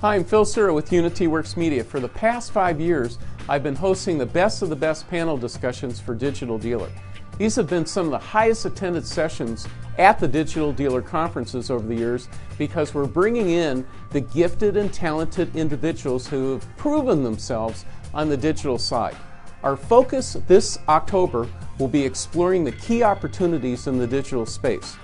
Hi, I'm Phil Sura with Unity Works Media. For the past five years, I've been hosting the best of the best panel discussions for Digital Dealer. These have been some of the highest attended sessions at the Digital Dealer conferences over the years because we're bringing in the gifted and talented individuals who have proven themselves on the digital side. Our focus this October will be exploring the key opportunities in the digital space.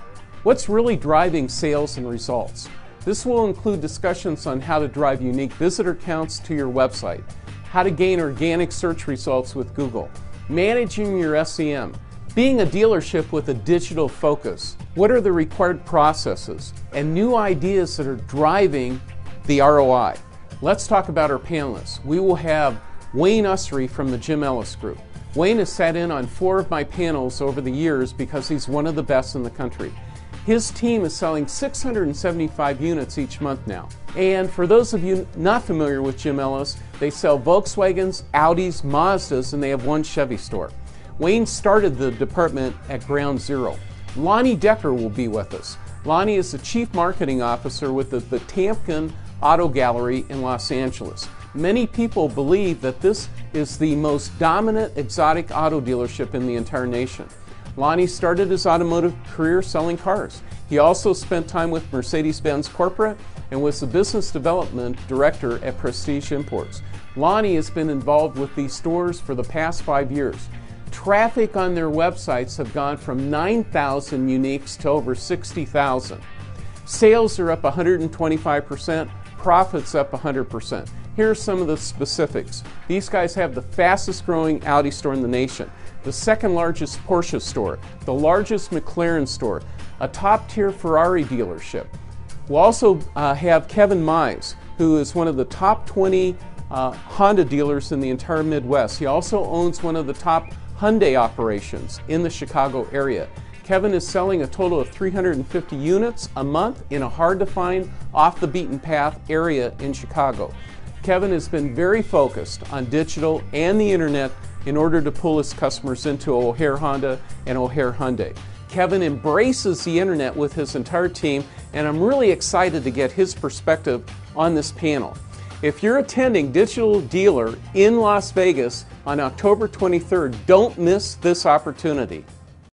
What's really driving sales and results? This will include discussions on how to drive unique visitor counts to your website, how to gain organic search results with Google, managing your SEM, being a dealership with a digital focus, what are the required processes, and new ideas that are driving the ROI. Let's talk about our panelists. We will have Wayne Ussery from the Jim Ellis Group. Wayne has sat in on four of my panels over the years because he's one of the best in the country. His team is selling 675 units each month now. And for those of you not familiar with Jim Ellis, they sell Volkswagens, Audis, Mazdas, and they have one Chevy store. Wayne started the department at ground zero. Lonnie Decker will be with us. Lonnie is the Chief Marketing Officer with the Potemkin Auto Gallery in Los Angeles. Many people believe that this is the most dominant exotic auto dealership in the entire nation. Lonnie started his automotive career selling cars. He also spent time with Mercedes Benz Corporate and was the business development director at Prestige Imports. Lonnie has been involved with these stores for the past five years. Traffic on their websites have gone from 9,000 uniques to over 60,000. Sales are up 125%, profits up 100%. Here are some of the specifics. These guys have the fastest growing Audi store in the nation the second largest Porsche store, the largest McLaren store, a top tier Ferrari dealership. We'll also uh, have Kevin Mize, who is one of the top 20 uh, Honda dealers in the entire Midwest. He also owns one of the top Hyundai operations in the Chicago area. Kevin is selling a total of 350 units a month in a hard to find, off the beaten path area in Chicago. Kevin has been very focused on digital and the internet in order to pull his customers into O'Hare Honda and O'Hare Hyundai. Kevin embraces the internet with his entire team, and I'm really excited to get his perspective on this panel. If you're attending Digital Dealer in Las Vegas on October 23rd, don't miss this opportunity.